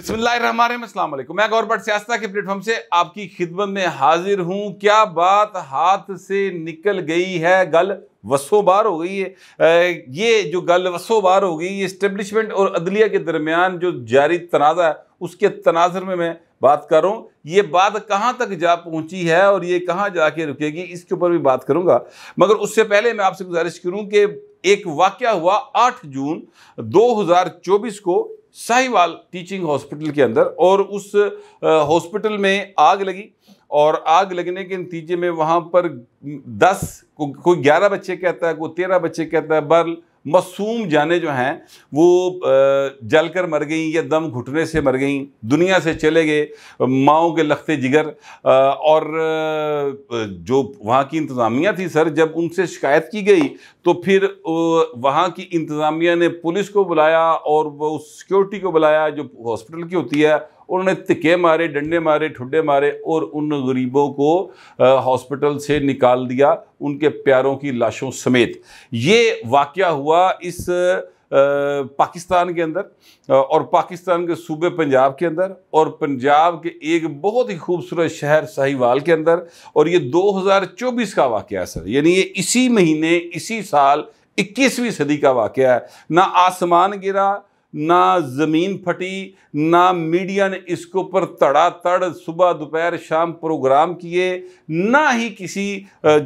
بسم اللہ الرحمن الرحیم، السلام علیکم۔ میں گور بٹ سیاستہ کے پلیٹ فارم سے آپ کی خدمت میں حاضر ہوں۔ کیا بات ہاتھ سے نکل گئی ہے؟ گل وسو بار ہو گئی ہے۔ یہ جو گل وسو بار ہو گئی، یہ اسٹیبلشمنٹ اور عدلیہ کے درمیان جو جاری تنازع ہے، اس کے تناظر میں میں بات کر رہا ہوں۔ یہ بات کہاں تک جا پہنچی ہے اور یہ کہاں جا کے رکے گی، اس کے اوپر بھی بات کروں گا۔ مگر اس سے پہلے میں آپ سے گزارش کروں کہ ایک واقعہ ہوا آٹھ جون دو ہزار چوبیس کو ساہیوال ٹیچنگ ہاسپٹل کے اندر اور اس ہاسپٹل میں آگ لگی اور آگ لگنے کے نتیجے میں وہاں پر دس کوئی گیارہ بچے کہتا ہے، کوئی تیرہ بچے کہتا ہے برل معصوم جانے جو ہیں، وہ جل کر مر گئیں یا دم گھٹنے سے مر گئیں، دنیا سے چلے گئے، ماؤں کے لختے جگر اور جو وہاں کی انتظامیہ تھی سر، جب ان سے شکایت کی گئی تو پھر وہاں کی انتظامیہ نے پولیس کو بلایا اور وہ سیکیورٹی کو بلایا، جو ہاسپٹل کی ہوتی ہے انہوں نے تکے مارے، ڈنڈے مارے ٹھڈے مارے اور ان غریبوں کو ہاسپٹل سے نکال دیا ان کے پیاروں کی لاشوں سمیت۔ یہ واقعہ ہوا اس پاکستان کے اندر اور پاکستان کے صوبے پنجاب کے اندر اور پنجاب کے ایک بہت ہی خوبصورت شہر ساہیوال کے اندر۔ اور یہ دو ہزار چوبیس کا واقعہ ہے سر۔ یعنی یہ اسی مہینے، اسی سال، اکیسویں صدی کا واقعہ ہے۔ نہ آسمان گرا نہ زمین پھٹی، نہ میڈیا نے اس کے اوپر تڑا تڑ صبح دوپہر شام پروگرام کیے، نہ ہی کسی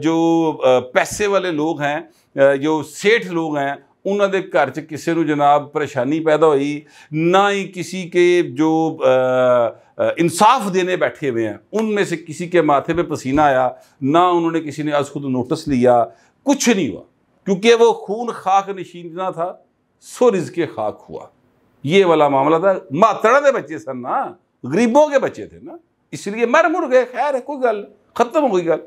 جو پیسے والے لوگ ہیں جو سیٹھ لوگ ہیں انہوں نے گھر چ کسی نو جناب پریشانی پیدا ہوئی، نہ ہی کسی کے جو انصاف دینے بیٹھے ہوئے ہیں، ان میں سے کسی کے ماتھے پہ پسینہ آیا، نہ انہوں نے کسی نے آج خود نوٹس لیا، کچھ نہیں ہوا، کیونکہ وہ خون خاک نشینہ تھا، سو رزق خاک ہوا۔ یہ والا معاملہ تھا۔ ماتڑا دے بچے سن نا، غریبوں کے بچے تھے نا۔ اس لیے مر مر گئے، خیر ہے، کوئی گل ختم ہو گئی گل۔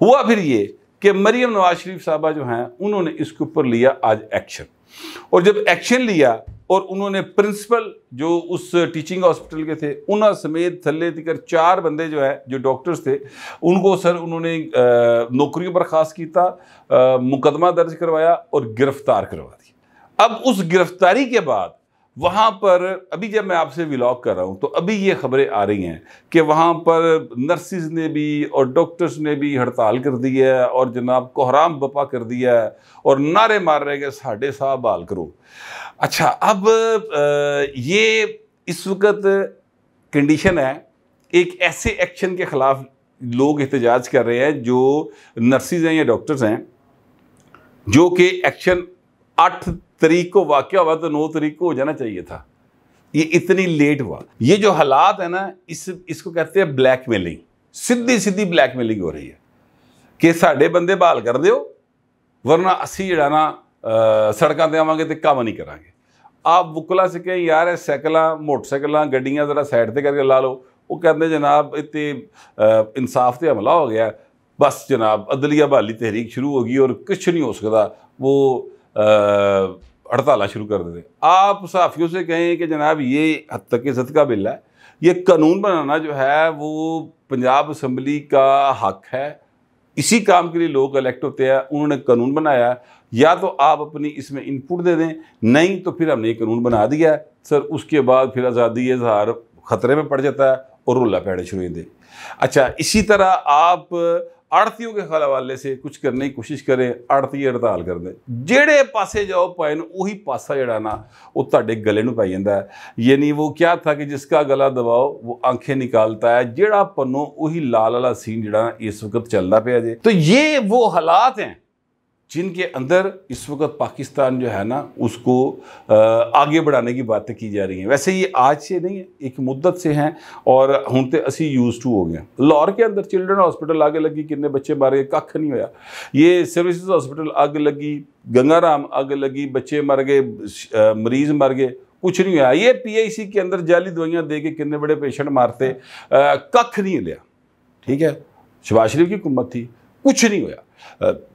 ہوا پھر یہ کہ مریم نواز شریف صاحبہ جو ہیں، انہوں نے اس کے اوپر لیا آج ایکشن اور جب ایکشن لیا اور انہوں نے پرنسپل جو اس ٹیچنگ ہاسپٹل کے تھے انہوں سمیت تھلے کر چار بندے جو ہے جو ڈاکٹرز تھے، ان کو سر انہوں نے نوکریوں پر خاص کیتا مقدمہ درج کروایا اور گرفتار کروا دی اب اس گرفتاری کے بعد وہاں پر، ابھی جب میں آپ سے ولاگ کر رہا ہوں، تو ابھی یہ خبریں آ رہی ہیں کہ وہاں پر نرسز نے بھی اور ڈاکٹرز نے بھی ہڑتال کر دی ہے اور جناب کوحرام بپا کر دیا ہے اور نعرے مار رہے کہ ساڑھے صاحب بال کرو۔ اچھا اب یہ اس وقت کنڈیشن ہے، ایک ایسے ایکشن کے خلاف لوگ احتجاج کر رہے ہیں جو نرسز ہیں یا ڈاکٹرز ہیں، جو کہ ایکشن آٹھ تاریخ کو واقعہ ہوا تو نو تاریخ کو ہو جانا چاہیے تھا۔ یہ اتنی لیٹ ہوا۔ یہ جو حالات ہیں نا، اس اس کو کہتے ہیں بلیک میلنگ سدھی سدھی بلیک میلنگ ہو رہی ہے۔ کہ ساڈے بندے بحال کر دیو، ورنہ اسی جڑا نا سڑکاں تے آواں گے تے کام نہیں کریں گے آپ وکلا سے کہیں، یار ہے سائیکلاں، موٹر سائیکلاں، گڈیاں ذرا سائڈ تے کر کے لا لو۔ وہ کہتے جناب اتنے انصاف تے حملہ ہو گیا۔ بس جناب، عدلیہ بحالی تحریک شروع ہوگی اور کچھ نہیں ہو سکتا۔ وہ ہڑتالہ شروع کر دیتے۔ آپ صحافیوں سے کہیں کہ جناب یہ حد تک عزت کا بل ہے، یہ قانون بنانا جو ہے وہ پنجاب اسمبلی کا حق ہے۔ اسی کام کے لیے لوگ الیکٹ ہوتے ہیں، انہوں نے قانون بنایا۔ یا تو آپ اپنی اس میں ان پٹ دے دیں، نہیں تو پھر ہم نے یہ قانون بنا دیا۔ ہے سر، اس کے بعد پھر آزادی اظہار خطرے میں پڑ جاتا ہے اور رولہ پیڑے شروع دے۔ اچھا اسی طرح آپ آڑتیوں کے حوالے سے کچھ کرنے کی کوشش کریں آڑتی ہڑتال کر دیں جہے پاسے جاؤ پائے وہی پاسا جڑا نا وہ تھے گلے نو پائی جاتا ہے یعنی وہ کیا تھا کہ جس کا گلا دباؤ وہ آنکھیں نکالتا ہے جہاں پنو وہی لال والا سین جڑا اس وقت چلتا پیا جائے تو یہ وہ حالات ہیں جن کے اندر اس وقت پاکستان جو ہے نا، اس کو آگے بڑھانے کی باتیں کی جا رہی ہیں۔ ویسے یہ آج سے نہیں ہے ایک مدت سے ہیں اور ہوں تے اسی یوز ٹو ہو گئے لاہور کے اندر چلڈرن ہاسپٹل آگے لگی کنے بچے مارے کھ نہیں ہویا۔ یہ سروسز ہاسپٹل آگ لگی، گنگا رام آگ لگی، بچے مر گئے مریض مر گئے، کچھ نہیں ہوا یہ پی آئی سی کے اندر جعلی دوائیاں دے کے کنے بڑے پیشنٹ مارتے کھ نہیں لیا۔ ٹھیک ہے؟ شباز شریف کی حکومت تھی، کچھ نہیں ہوا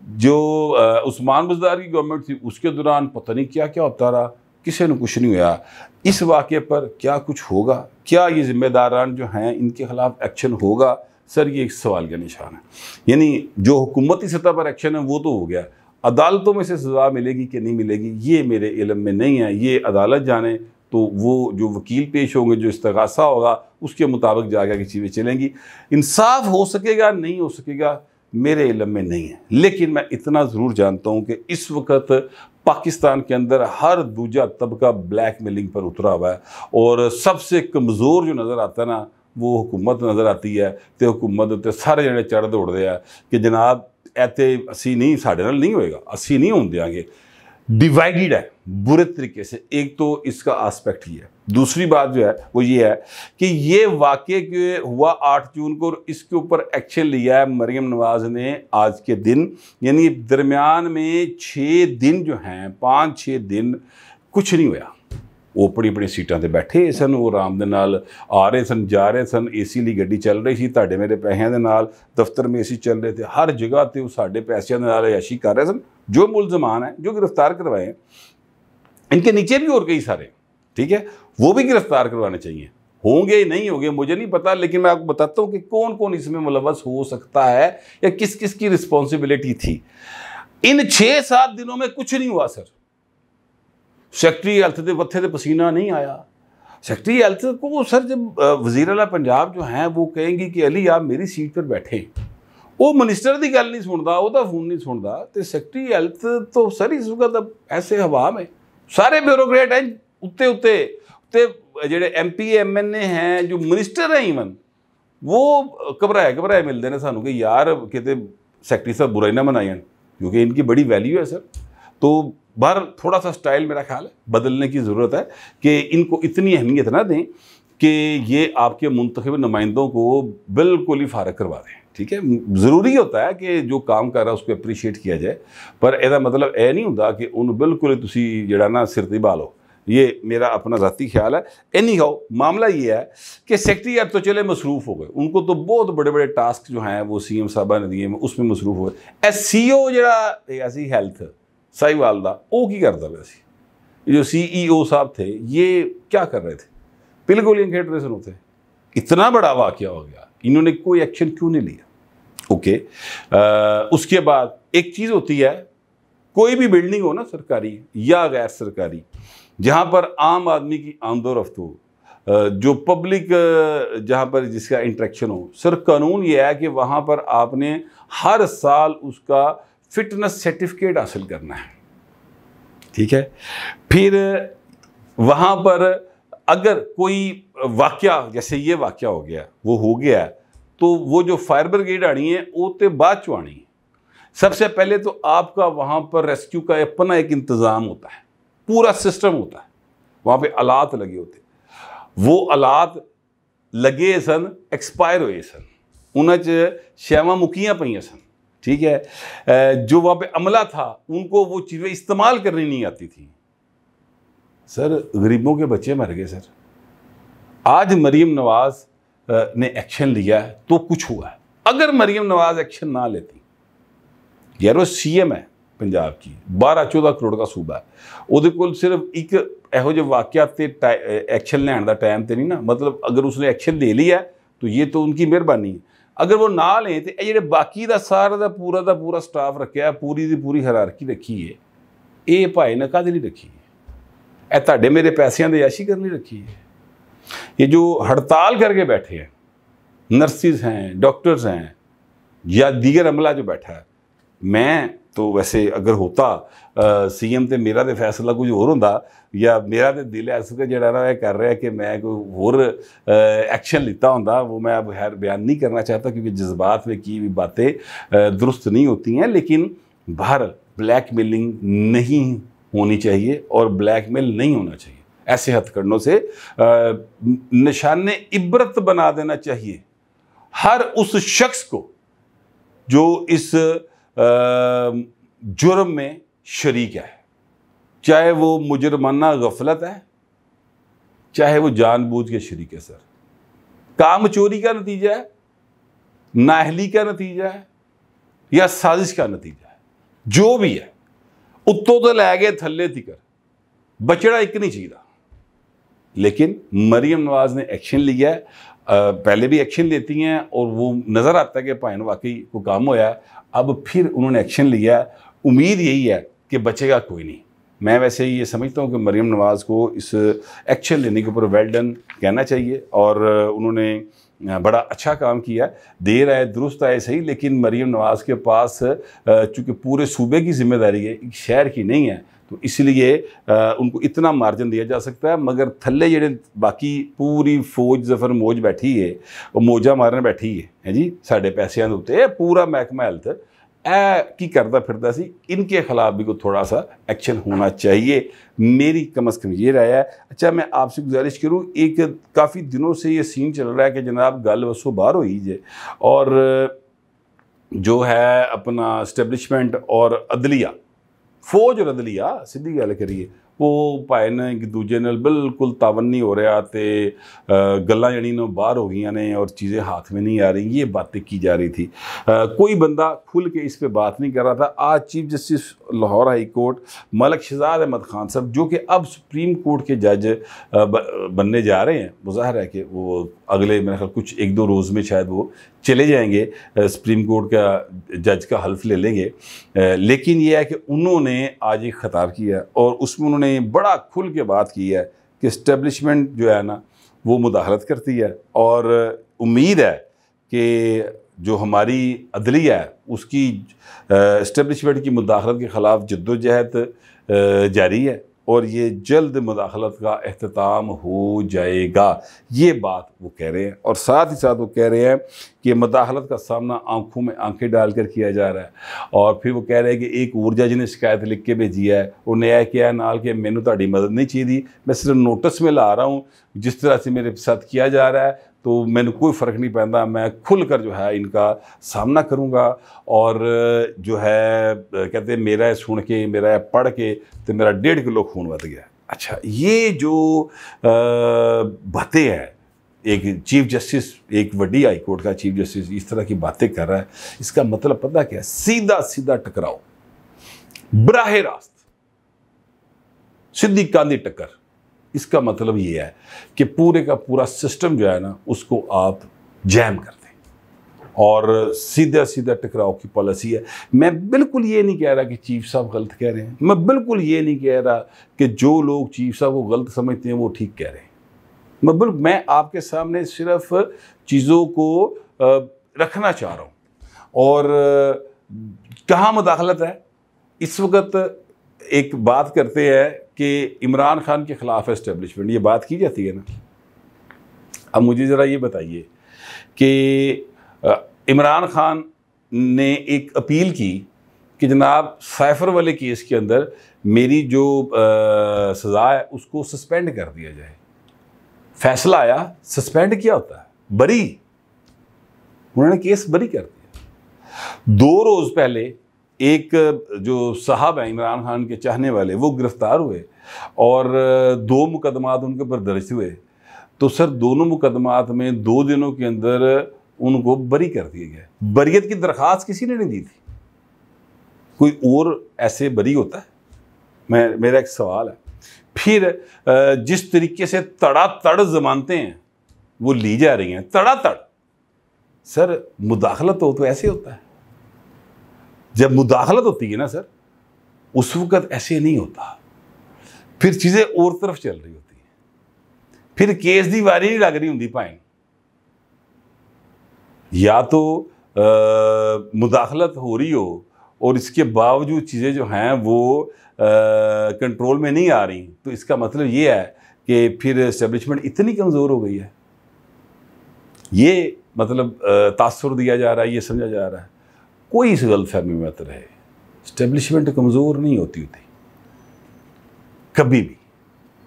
جو عثمان بزدار کی گورنمنٹ تھی، اس کے دوران پتہ نہیں کیا کیا ہوتا رہا، کسی نے کچھ نہیں ہوا۔ اس واقعے پر کیا کچھ ہوگا؟ کیا یہ ذمہ داران جو ہیں، ان کے خلاف ایکشن ہوگا؟ سر، یہ ایک سوال کا نشان ہے۔ یعنی جو حکومتی سطح پر ایکشن ہے، وہ تو ہو گیا۔ عدالتوں میں سے سزا ملے گی کہ نہیں ملے گی؟ یہ میرے علم میں نہیں ہے۔ یہ عدالت جانے تو وہ جو وکیل پیش ہوں گے، جو استغاثہ ہوگا، اس کے مطابق جا کے چیزیں چلیں گی۔ انصاف ہو سکے گا؟ نہیں ہو سکے گا۔ میرے علم میں نہیں ہے۔ لیکن میں اتنا ضرور جانتا ہوں کہ اس وقت پاکستان کے اندر ہر دوجا طبقہ بلیک میلنگ پر اترا ہوا ہے اور سب سے کمزور جو نظر آتا ہے نا، وہ حکومت نظر آتی ہے تو حکومت تے سارے جنے چڑھ دوڑ دے ہیں کہ جناب ایتے اسی نہیں ساڑھے نال نہیں ہوئے گا، اسی نہیں ہوں دیا گے۔ ڈیوائیڈ ہے، برے طریقے سے۔ ایک تو اس کا آسپیکٹ ہی ہے۔ دوسری بات جو ہے وہ یہ ہے کہ یہ واقعے کے ہوا آٹھ جون کو اور اس کے اوپر ایکشن لیا ہے مریم نواز نے آج کے دن یعنی درمیان میں چھ دن جو ہیں، پانچ چھ دن کچھ نہیں ہوا وہ بڑی بڑی سیٹاں تے بیٹھے سن، وہ آرام دے نال آ رہے سن، جا رہے سن اے سی لی گڈی چل رہی سی تاڈے میرے پیسے دے نال، دفتر میں اے سی چل رہے تھے ہر جگہ تے وہ ساڈے پیسے دے نال عیاشی کر رہے سن، جو ملزمان ہیں، جو گرفتار کروائے ہیں، ان کے نیچے بھی اور کئی سارے ٹھیک ہے؟ وہ بھی گرفتار کروانے چاہیے۔ ہوں گے نہیں ہوں گے مجھے نہیں پتا، لیکن میں آپ کو بتاتا ہوں کہ کون کون اس میں ملوث ہو سکتا ہے یا کس کس کی رسپانسبلٹی تھی۔ ان چھ سات دنوں میں کچھ نہیں ہوا، سر۔ سیکٹری ہیلتھ دے وتھے دے پسینہ نہیں آیا۔ سیکٹری ہیلتھ کو سر، جب وزیر اعلیٰ پنجاب جو ہیں، وہ کہیں گی کہ علی، آپ میری سیٹ پر بیٹھیں وہ منسٹر دی گل نہیں سنتا، وہ فون نہیں سنتا۔ تو سیکٹری ہیلتھ تو سر، اس وقت ایسے ہوا میں۔ سارے بیوروکریٹ ہیں، اتے اتے۔ اتے جڑے M P M N A ہیں جو منسٹر ہیں ایون وہ گھبرائے گھبرائے ملتے ہیں سانو کہ یار کہتے سیکٹری صاحب برائی نہ منائیں کیونکہ ان کی بڑی ویلیو ہے سر تو باہر تھوڑا سا سٹائل میرا خیال ہے بدلنے کی ضرورت ہے کہ ان کو اتنی اہمیت نہ دیں کہ یہ آپ کے منتخب نمائندوں کو بالکل ہی فارغ کروا دیں ٹھیک ہے ضروری ہوتا ہے کہ جو کام کر رہا ہے اس کو اپریشیٹ کیا جائے پر یہ مطلب اے نہیں ہوتا کہ ان بالکل تسی جڑا نا سرتی بالو یہ میرا اپنا ذاتی خیال ہے۔ اینی ہاؤ معاملہ یہ ہے کہ سیکٹری اب تو چلے مصروف ہو گئے۔ ان کو تو بہت بڑے بڑے ٹاسک جو ہیں وہ سی ایم صاحبہ نے دیے، اس میں مصروف ہو گئے۔ سی او جڑا ایسی ہیلتھ سائی والدہ وہ کی کرتا ویسی جو سی ای او صاحب تھے، یہ کیا کر رہے تھے؟ پل گولیاں کھیٹ رہے سن ہوتے اتنا بڑا واقعہ ہو گیا۔ انہوں نے کوئی ایکشن کیوں نہیں لیا؟ اوکے اس کے بعد ایک چیز ہوتی ہے، کوئی بھی بلڈنگ ہو نا سرکاری یا غیر سرکاری جہاں پر عام آدمی کی آمد و رفت ہو جو پبلک جہاں پر جس کا انٹریکشن ہو سر قانون یہ ہے کہ وہاں پر آپ نے ہر سال اس کا فٹنس سرٹیفکیٹ حاصل کرنا ہے۔ ٹھیک ہے؟ پھر وہاں پر اگر کوئی واقعہ، جیسے یہ واقعہ ہو گیا، وہ ہو گیا، تو وہ جو فائر بریگیڈ آنی ہے، وہ تو بعد چوانی ہے؟ سب سے پہلے تو آپ کا وہاں پر ریسکیو کا اپنا ایک انتظام ہوتا ہے۔ پورا سسٹم ہوتا ہے۔ وہاں پہ آلات لگے ہوتے وہ آلات لگے سن ایکسپائر ہوئے سن۔ انہیں شیواں مکیاں پہ سن۔ ٹھیک ہے؟ جو وہاں پہ عملہ تھا، ان کو وہ چیزیں استعمال کرنی نہیں آتی تھیں۔ سر، غریبوں کے بچے مر گئے، سر۔ آج مریم نواز نے ایکشن لیا ہے تو کچھ ہوا ہے۔ اگر مریم نواز ایکشن نہ لیتی یار وہ سی ایم ہے۔ پنجاب کی بارہ چودہ کروڑ کا صوبہ ہے وہ کول صرف ایک یہو جہ واقعات ایکشن لین کا ٹائم تو نہیں نا مطلب اگر اس نے ایکشن لے لیا تو یہ تو ان کی مہربانی ہے اگر وہ نہ لیں تو یہ باقی دا سارا دا پورا دا پورا سٹاف رکھا ہے پوری دی پوری ہرارکی رکھی ہے یہ بھائی نے کد نہیں رکھی ہے یہ تھے میرے پیسوں کی عیاشی کرنی رکھی ہے یہ جو ہڑتال کر کے بیٹھے ہیں نرسز ہیں ڈاکٹرز ہیں یا دیگر عملہ جو بیٹھا ہے میں تو ویسے اگر ہوتا سی ایم تے میرا تے فیصلہ کچھ اور ہوں یا میرا تے دل ایسا کہ جڑا نا کر رہا ہے کہ میں کوئی اور ایکشن لیتا ہوں وہ میں اب خیر بیان نہیں کرنا چاہتا کیونکہ جذبات میں کی بھی باتیں درست نہیں ہوتی ہیں لیکن باہر بلیک میلنگ نہیں ہونی چاہیے اور بلیک میل نہیں ہونا چاہیے ایسے ہتھ کرنوں سے نشان عبرت بنا دینا چاہیے ہر اس شخص کو جو اس جرم میں شریک ہے۔ چاہے وہ مجرمانہ غفلت ہے، چاہے وہ جان بوجھ کے شریک ہے سر۔ کام چوری کا نتیجہ ہے، نااہلی کا نتیجہ ہے یا سازش کا نتیجہ ہے۔ جو بھی ہے اتو تو لے گئے تھلے تھی کر بچڑا ایک نہیں چاہیے لیکن مریم نواز نے ایکشن لیا ہے۔ پہلے بھی ایکشن لیتی ہیں اور وہ نظر آتا ہے کہ پائن واقعی کو کام ہویا ہے۔ اب پھر انہوں نے ایکشن لیا ہے۔ امید یہی ہے کہ بچے گا کوئی نہیں۔ میں ویسے یہ سمجھتا ہوں کہ مریم نواز کو اس ایکشن لینے کے اوپر ویل ڈن کہنا چاہیے اور انہوں نے بڑا اچھا کام کیا دیر آئے، درست آئے، صحیح، لیکن مریم نواز کے پاس چونکہ پورے صوبے کی ذمہ داری ہے، ایک شہر کی نہیں ہے تو اس لیے ان کو اتنا مارجن دیا جا سکتا ہے، مگر تھلے جڑے باقی پوری فوج ظفر موج بیٹھی ہے، وہ موجہ مارن بیٹھی ہے جی؟ ساڑھے پیسے ہوتے پورا محکمہ ہیلتھ اے کی کردہ پھرتا سی، ان کے خلاف بھی کو تھوڑا سا ایکشن ہونا چاہیے۔ میری کم از کم یہ رہا ہے۔ اچھا میں آپ سے گزارش کروں، ایک کافی دنوں سے یہ سین چل رہا ہے کہ جناب گل وسو باہر ہوئی جائے اور جو ہے اپنا اسٹیبلشمنٹ اور عدلیہ فوج اور عدلیہ سیدھی گل کریے وہ پائے نے ایک دوجے نال بالکل تاون نہیں ہو رہا تو گلاں جڑی نو باہر ہو گئی نے اور چیزیں ہاتھ میں نہیں آ رہی یہ باتیں کی جا رہی تھی کوئی بندہ کھل کے اس پہ بات نہیں کر رہا تھا آج chief justice Lahore high court, Malik Shahzad Ahmad Khan صاحب، جو کہ اب سپریم کورٹ کے جج بننے جا رہے ہیں۔ مظاہر ہے کہ وہ اگلے میرے خیال کچھ ایک دو روز میں شاید وہ چلے جائیں گے سپریم کورٹ کا جج کا حلف لے لیں گے۔ لیکن یہ ہے کہ انہوں نے آج ایک خطاب کیا اور اس میں انہوں نے بڑا کھل کے بات کی ہے کہ اسٹیبلشمنٹ جو ہے نا، وہ مداخلت کرتی ہے۔ اور امید ہے کہ جو ہماری عدلیہ ہے، اس کی اسٹیبلشمنٹ کی مداخلت کے خلاف جد و جہد جاری ہے اور یہ جلد مداخلت کا اختتام ہو جائے گا۔ یہ بات وہ کہہ رہے ہیں اور ساتھ ہی ساتھ وہ کہہ رہے ہیں کہ مداخلت کا سامنا آنکھوں میں آنکھیں ڈال کر کیا جا رہا ہے۔ اور پھر وہ کہہ رہے ہیں کہ ایک ارجا جی نے شکایت لکھ کے بھیجی ہے وہ نیا کیا ہے نال کہ میں نے تاری مدد نہیں چاہیے۔ میں صرف نوٹس میں لا رہا ہوں، جس طرح سے میرے ساتھ کیا جا رہا ہے تو میں نے کوئی فرق نہیں پہنتا، میں کھل کر جو ہے ان کا سامنا کروں گا اور جو ہے، کہتے ہیں، میرا سن کے، میرا پڑھ کے تو میرا ڈیڑھ کلو خون بت گیا۔ اچھا یہ جو باتیں ہیں، ایک چیف جسٹس، ایک وڈی ہائی کورٹ کا چیف جسٹس اس طرح کی باتیں کر رہا ہے، اس کا مطلب پتہ کیا ہے؟ سیدھا سیدھا ٹکراؤ۔ براہ راست سدھی کاندھی ٹکر۔ اس کا مطلب یہ ہے کہ پورے کا پورا سسٹم جو ہے نا، اس کو آپ جیم کر دیں۔ اور سیدھا سیدھا ٹکراؤ کی پالیسی ہے۔ میں بالکل یہ نہیں کہہ رہا کہ چیف صاحب غلط کہہ رہے ہیں۔ میں بالکل یہ نہیں کہہ رہا کہ جو لوگ چیف صاحب کو غلط سمجھتے ہیں، وہ ٹھیک کہہ رہے ہیں۔ میں بالکل میں آپ کے سامنے صرف چیزوں کو رکھنا چاہ رہا ہوں۔ اور کہاں مداخلت ہے؟ اس وقت ایک بات کرتے ہیں کہ عمران خان کے خلاف ہے اسٹیبلشمنٹ یہ بات کی جاتی ہے نا؟ اب مجھے ذرا یہ بتائیے کہ عمران خان نے ایک اپیل کی کہ جناب سائفر والے کیس کے اندر میری جو سزا ہے، اس کو سسپینڈ کر دیا جائے۔ فیصلہ آیا سسپینڈ کیا ہوتا ہے؟ بری۔ انہوں نے کیس بری کر دیا۔ دو روز پہلے ایک جو صاحب ہیں عمران خان کے چاہنے والے، وہ گرفتار ہوئے اور دو مقدمات ان کے اوپر درج ہوئے۔ تو سر، دونوں مقدمات میں دو دنوں کے اندر ان کو بری کر دیے گئے بریت کی درخواست کسی نے نہیں دی تھی۔ کوئی اور ایسے بری ہوتا ہے؟ میں، میرا ایک سوال ہے۔ پھر جس طریقے سے تڑا تڑ زمانتے ہیں وہ لی جا رہی ہیں تڑا تڑ سر، مداخلت ہو تو ایسے ہوتا ہے۔ جب مداخلت ہوتی ہے نا سر، اس وقت ایسے نہیں ہوتا۔ پھر چیزیں اور طرف چل رہی ہوتی ہیں۔ پھر کیس دی واری نہیں لگ رہی ہوں پائیں۔ یا تو مداخلت ہو رہی ہو اور اس کے باوجود چیزیں جو ہیں وہ کنٹرول میں نہیں آ رہی، تو اس کا مطلب یہ ہے کہ پھر اسٹیبلشمنٹ اتنی کمزور ہو گئی ہے۔ یہ مطلب تاثر دیا جا رہا ہے، یہ سمجھا جا رہا ہے۔ کوئی اس غلط فہمی میں مت رہے۔ اسٹیبلشمنٹ کمزور نہیں ہوتی ہوتی۔ کبھی بھی۔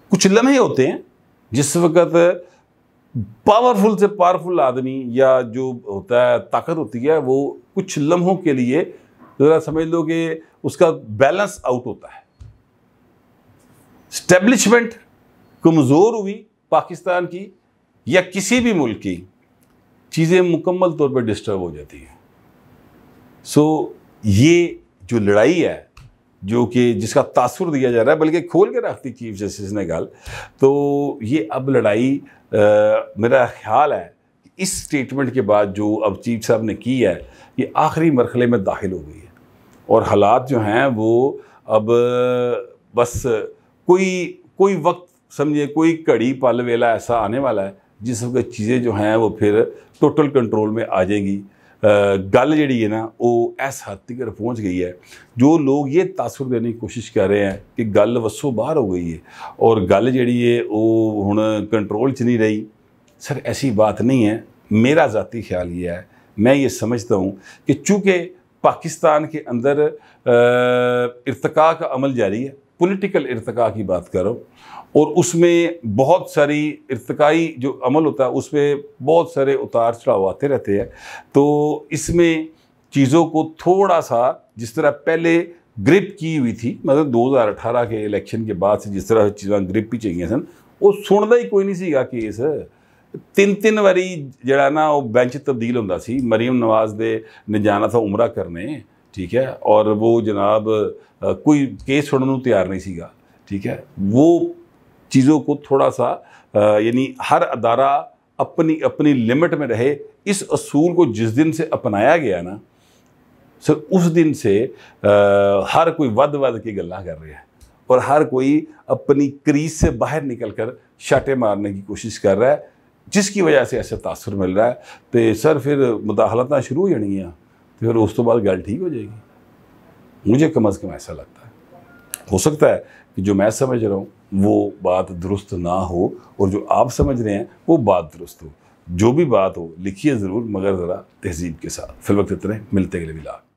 کچھ لمحے ہوتے ہیں جس وقت پاورفل سے پاورفل آدمی یا جو ہوتا ہے، طاقت ہوتی ہے، وہ کچھ لمحوں کے لیے ذرا سمجھ لو کہ اس کا بیلنس آؤٹ ہوتا ہے۔ اسٹیبلشمنٹ کمزور ہوئی پاکستان کی یا کسی بھی ملک کی، چیزیں مکمل طور پر ڈسٹرب ہو جاتی ہیں۔ سو یہ جو لڑائی ہے، جو کہ جس کا تاثر دیا جا رہا ہے، بلکہ کھول کے رکھتی چیف جسٹس نے گل تو یہ اب لڑائی میرا خیال ہے اس سٹیٹمنٹ کے بعد جو اب چیف صاحب نے کی ہے، یہ آخری مرحلے میں داخل ہو گئی ہے۔ اور حالات جو ہیں وہ اب بس کوئی کوئی وقت سمجھے کوئی گھڑی پل ویلا ایسا آنے والا ہے جس وقت چیزیں جو ہیں وہ پھر ٹوٹل کنٹرول میں آ جائیں گی۔ گل جڑی ہے نا وہ ایس حد تک پہنچ گئی ہے جو لوگ یہ تاثر دینے کی کوشش کر رہے ہیں کہ گل وسو باہر ہو گئی ہے اور گل جڑی ہے وہ ہوں کنٹرول چ نہیں رہی سر ایسی بات نہیں ہے میرا ذاتی خیال یہ ہے میں یہ سمجھتا ہوں کہ چونکہ پاکستان کے اندر ارتقاء کا عمل جاری ہے پولیٹیکل ارتقاء کی بات کرو اور اس میں بہت ساری ارتقائی جو عمل ہوتا ہے، اس میں بہت سارے اتار چڑھاؤ آتے رہتے ہیں۔ تو اس میں چیزوں کو تھوڑا سا جس طرح پہلے گرپ کی ہوئی تھی مطلب دو ہزار اٹھارہ کے الیکشن کے بعد سے جس طرح چیزاں گرپ بھی چاہیے سن، وہ سنتا ہی کوئی نہیں سی گا کیس۔ تین تین واری جڑا نا، وہ بینچ تبدیل ہوتا سی، مریم نواز دے نے جانا تھا عمرہ کرنے، ٹھیک ہے؟ اور وہ جناب، کوئی کیس چھوڑنے تیار نہیں سی گا، ٹھیک ہے؟ وہ چیزوں کو تھوڑا سا یعنی ہر ادارہ اپنی اپنی لمٹ میں رہے۔ اس اصول کو جس دن سے اپنایا گیا نا، سر، اس دن سے ہر کوئی ود ود کی گلہ کر رہے ہیں اور ہر کوئی اپنی کریز سے باہر نکل کر شاٹے مارنے کی کوشش کر رہا ہے، جس کی وجہ سے ایسے تاثر مل رہا ہے۔ تو سر، پھر مداخلتیں شروع ہو جانی ہیں۔ تو پھر اس تو بعد گل ٹھیک ہو جائے گی۔ مجھے کم از کم ایسا لگتا ہے۔ ہو سکتا ہے کہ جو میں سمجھ رہا ہوں وہ بات درست نہ ہو اور جو آپ سمجھ رہے ہیں وہ بات درست ہو۔ جو بھی بات ہو، لکھیے ضرور مگر ذرا تہذیب کے ساتھ۔ فی الوقت اتنے ملتے گلے بھی لاکھ